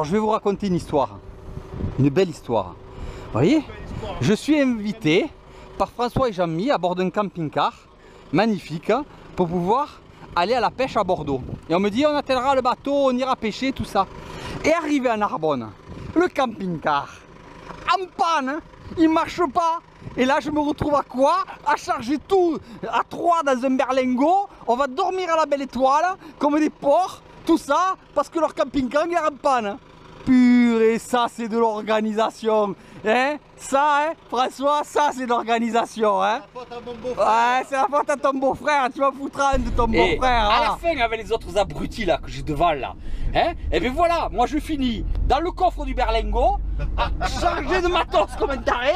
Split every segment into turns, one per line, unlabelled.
Alors je vais vous raconter une histoire, une belle histoire. Vous voyez Je suis invité par François et Jean-Mi à bord d'un camping-car magnifique pour pouvoir aller à la pêche à Bordeaux. Et on me dit on attellera le bateau, on ira pêcher, tout ça. Et arrivé à Narbonne, le camping-car, en panne, il marche pas. Et là je me retrouve à quoi À charger tout à trois dans un berlingot. On va dormir à la belle étoile, comme des porcs, tout ça, parce que leur camping-car est en panne. Purée, ça c'est de l'organisation. Hein? Ça, hein François, ça c'est de l'organisation. Hein? Ouais, c'est la faute à ton beau-frère. Tu vas foutre un de ton
Et
beau-frère.
à la
hein.
fin, avec les autres abrutis là que j'ai devant là, hein, et bien voilà, moi je finis dans le coffre du berlingot, à- chargé de matos comme un taré,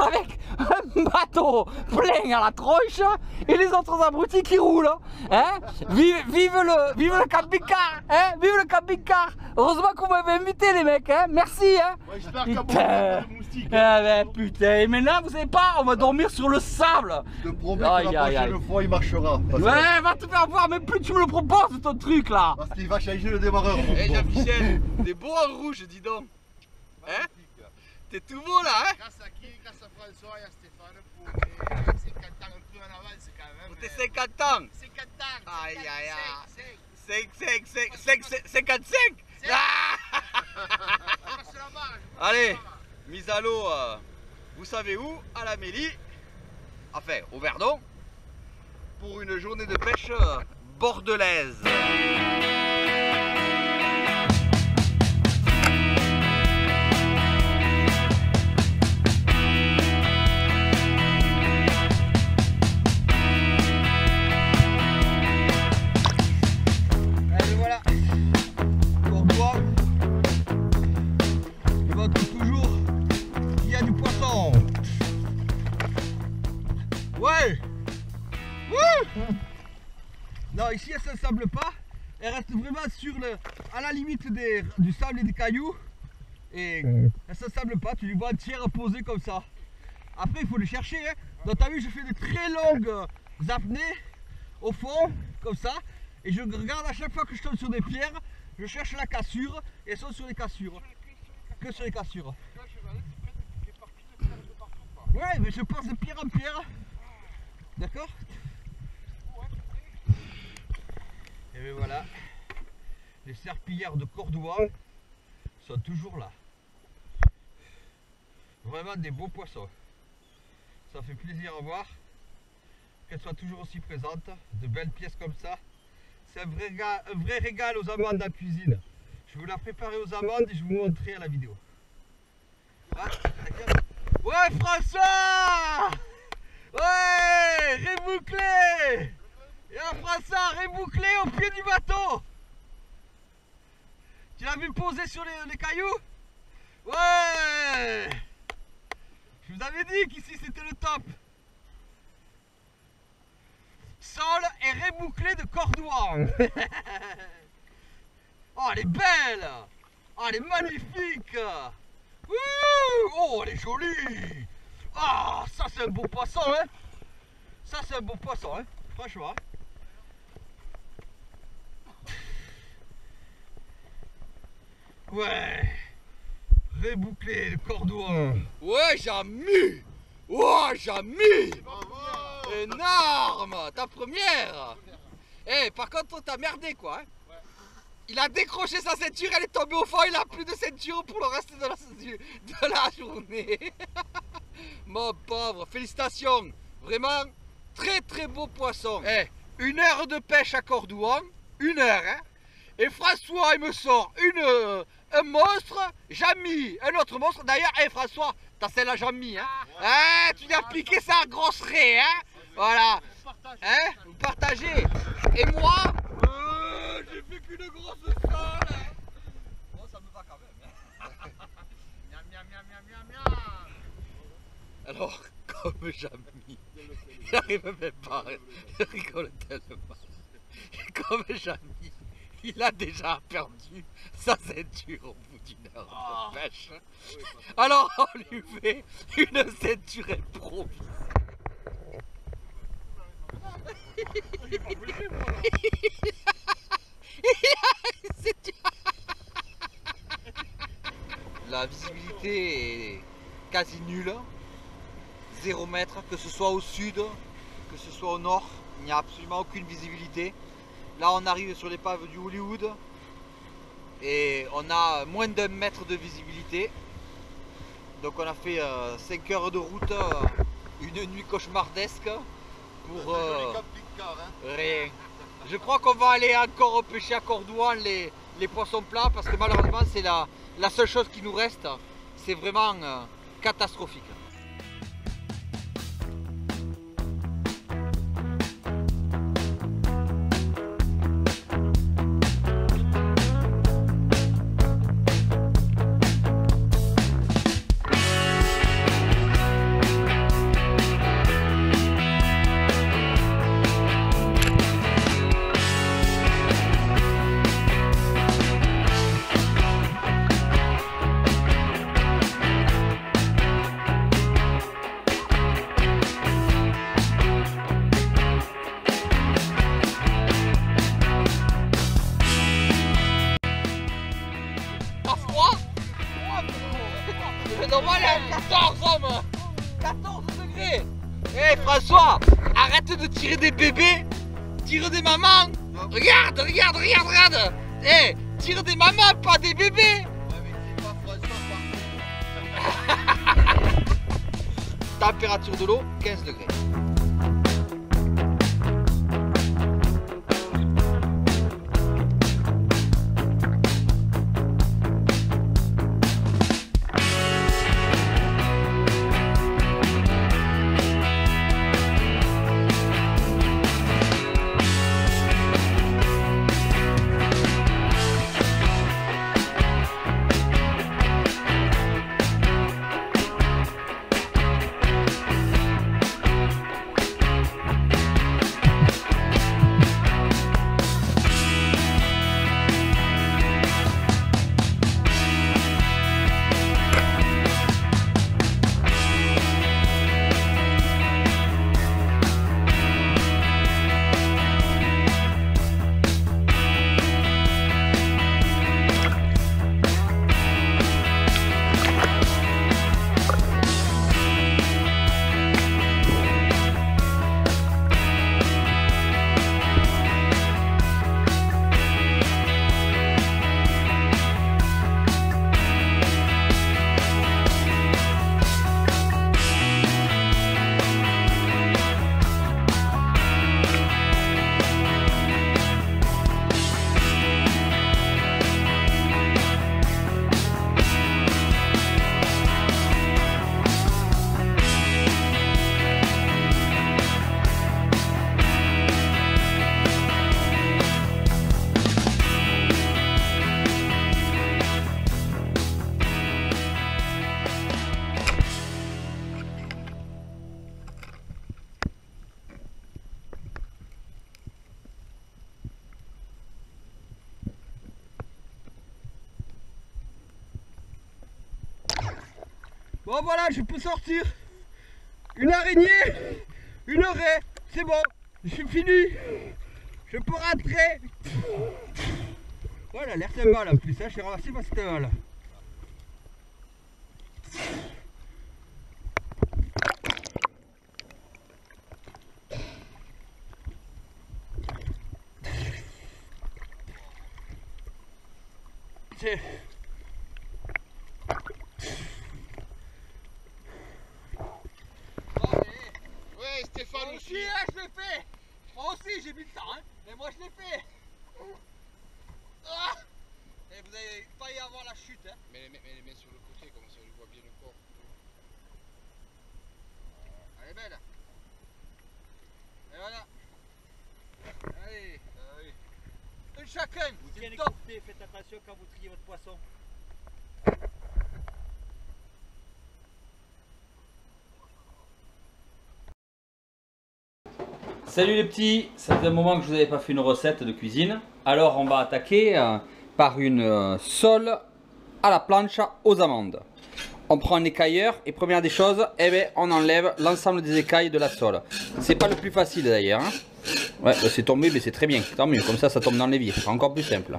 avec un bateau plein à la tronche et les autres abrutis qui roulent. Hein vive, vive le, vive le camping-car, hein? Vive le camping-car. Heureusement que vous m'avez invité les mecs, hein Merci, hein
J'espère qu'à
Putain. Ah ben putain, et maintenant vous savez pas, on va dormir sur le sable.
Je te promets
Aïe,
que la
aïe,
prochaine
aïe.
fois il marchera. Parce,
Ouais, va te faire voir, même plus tu me le proposes ton truc là.
parce qu'il va changer le démarreur.
Eh
pauvre.
Jean-Michel, t'es beau en rouge, dis donc. Hein? T'es tout beau là, hein?
François et à Stéphane pour mes 50 ans un peu en avance quand même.
Pour tes 50 ans.
50 ans
Aïe, aïe, aïe.
5,
5, 5, 5, 5, 55 Ah
Passe la barre.
Allez, mise à l'eau, euh, vous savez où? À la Mélie, enfin au Verdon, pour une journée de pêche euh, bordelaise.
Wouh Non, ici elle ne sable pas, elle reste vraiment sur le, à la limite des- du sable et des cailloux. Et elle ne sable pas, tu les vois entières posées comme ça. Après il faut les chercher, hein. donc t'as vu je fais des très longues apnées au fond, comme ça. Et je regarde à chaque fois que je tombe sur des pierres, je cherche la cassure et elles sont sur les cassures. Que sur les cassures. Ouais, mais je passe de pierre en pierre. D'accord? Et bien voilà. Les serpillères de Cordouan sont toujours là. Vraiment des beaux poissons. Ça fait plaisir à voir qu'elles soient toujours aussi présentes. De belles pièces comme ça. C'est un vrai, régal aux amandes en cuisine. Je vous la préparer aux amandes et je vous montrerai à la vidéo. Ah, ouais François Ouais Rebouclé Et un François rebouclé au pied du bateau. Tu l'as vu poser sur les, cailloux? Ouais. Je vous avais dit qu'ici c'était le top. Sol est rebouclé de cordouan. oh, elle est belle. Oh, elle est magnifique. Ouh Oh, elle est jolie. Ah, ça c'est un beau poisson, hein. Ça c'est un beau poisson, hein. Franchement. Ouais Rebouclé de cordouan.
Ouais, Jamy Ouais, Jamy Énorme Ta première Eh, par contre, t'as merdé quoi. hein. Il a décroché sa ceinture, elle est tombée au fond, il a plus de ceinture pour le reste de la, de la journée. Mon pauvre, félicitations. Vraiment, très très beau poisson. Eh, une heure de pêche à Cordouan, une heure, hein. Et François, il me sort une, euh, un monstre, Jamy, un autre monstre. D'ailleurs, eh François, t'as celle à Jamy, hein. Hein, tu lui as piqué sa grosse raie, hein. Voilà. Hein, vous partagez. Et moi, euh, j'ai fait qu'une grosse sale. Bon, ça me va quand même.
Miam, miam, miam, miam, miam.
Alors, comme Jamy, il n'arrive même pas, il rigole tellement. Comme Jamy, il a déjà perdu sa ceinture au bout d'une heure de pêche. Alors, on lui fait une ceinture improvisée. Il a une ceinture-
visibilité est quasi nulle. 0 mètre, que ce soit au sud, que ce soit au nord, il n'y a absolument aucune visibilité. Là on arrive sur l'épave du Hollywood et on a moins d'un mètre de visibilité. Donc on a fait 5 heures de route, euh, une nuit cauchemardesque pour euh, rien. Je crois qu'on va aller encore pêcher à Cordouan les, les poissons plats parce que malheureusement c'est la, la seule chose qui nous reste. C'est vraiment euh, catastrophique. Pas froid C'est normal, il y a 14 hommes 14 degrés. Hé François, arrête de tirer des bébés. Tire des mamans. Regarde, regarde, regarde, regarde. Hé, tire des mamans, pas des bébés. Température de l'eau, 15 degrés.
Bon voilà, je peux sortir. Une araignée, une raie, c'est bon, je suis fini. Je peux rentrer. Voilà, l'air c'est mal en plus, hein, j'ai ramassé ma c'était mal. C'est...
Ouais, Stéphane
Moi
aussi.
aussi, hein, je l'ai fait Moi aussi, j'ai mis le temps, hein, mais moi je l'ai fait. Ah. Et vous n'allez pas y avoir la chute, hein.
Mets les, mains- mets les mains sur le côté, comme ça on voit bien le corps.
Elle est belle. Et voilà. Allez. Un chacun. C'est le top
faites attention quand vous triez votre poisson. Salut les petits, ça fait un moment que je vous avais pas fait une recette de cuisine. Alors on va attaquer euh, par une euh, sole à la planche aux amandes. On prend un écailleur et première des choses, eh ben, on enlève l'ensemble des écailles de la sole. C'est pas le plus facile d'ailleurs. hein. Ouais, bah, c'est tombé, mais c'est très bien, tant mieux, comme ça ça tombe dans l'évier, c'est encore plus simple.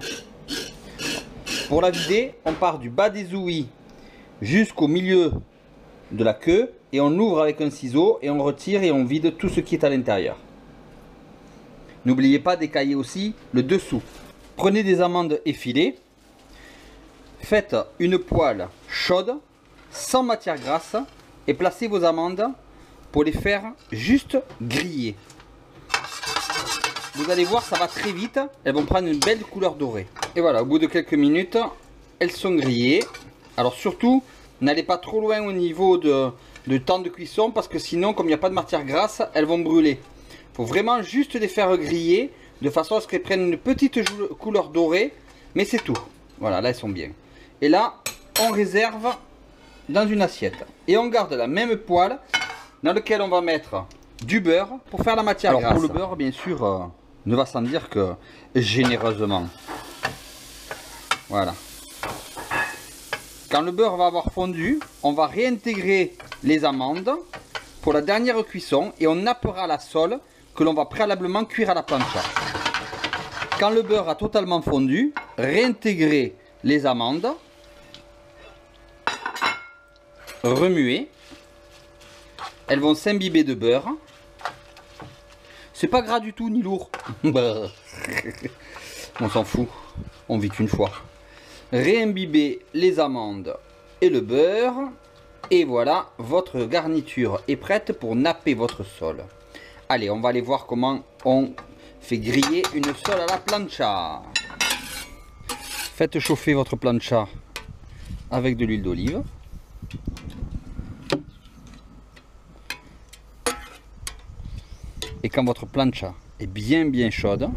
Pour la vider, on part du bas des ouïes jusqu'au milieu de la queue et on ouvre avec un ciseau et on retire et on vide tout ce qui est à l'intérieur. N'oubliez pas d'écailler aussi le dessous. Prenez des amandes effilées, faites une poêle chaude, sans matière grasse et placez vos amandes pour les faire juste griller. Vous allez voir, ça va très vite. Elles vont prendre une belle couleur dorée. Et voilà, au bout de quelques minutes, elles sont grillées. Alors surtout, n'allez pas trop loin au niveau de, de temps de cuisson parce que sinon, comme il n'y a pas de matière grasse, elles vont brûler. Il faut vraiment juste les faire griller de façon à ce qu'elles prennent une petite couleur dorée. Mais c'est tout. Voilà, là elles sont bien. Et là, on réserve dans une assiette. Et on garde la même poêle dans laquelle on va mettre du beurre pour faire la matière
Alors,
grasse.
Pour
le beurre, bien sûr, euh, ne va sans dire que généreusement. Voilà. Quand le beurre va avoir fondu, on va réintégrer les amandes pour la dernière cuisson et on nappera la sole que l'on va préalablement cuire à la plancha. Quand le beurre a totalement fondu, réintégrer les amandes, remuer, elles vont s'imbiber de beurre. C'est pas gras du tout ni lourd. On s'en fout, on vit qu'une fois. Réimbiber les amandes et le beurre. Et voilà, votre garniture est prête pour napper votre sole. Allez, on va aller voir comment on fait griller une sole à la plancha. Faites chauffer votre plancha avec de l'huile d'olive. Et quand votre plancha est bien bien chaude,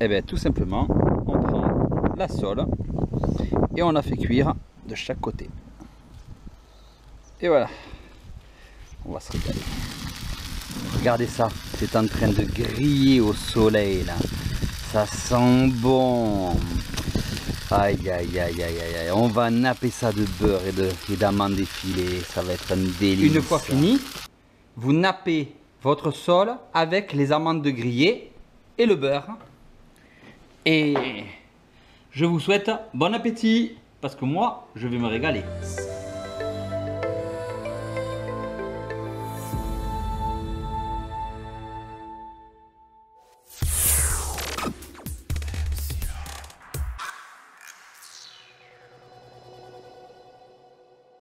et bien tout simplement, on prend la sole et on la fait cuire de chaque côté. Et voilà, on va se régaler. Regardez ça, c'est en train de griller au soleil là. Ça sent bon. Aïe aïe aïe aïe aïe. On va napper ça de beurre et de et d'amandes effilées. Ça va être un délice. Une fois fini, vous nappez votre sole avec les amandes grillées et le beurre. Et je vous souhaite bon appétit parce que moi, je vais me régaler.